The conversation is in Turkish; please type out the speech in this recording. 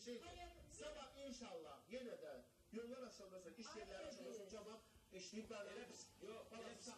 bir şeydir. Sabah inşallah yine de yollar açılırsa, iş yerləri açılırsa, cavab eşləyib Elə yok biz,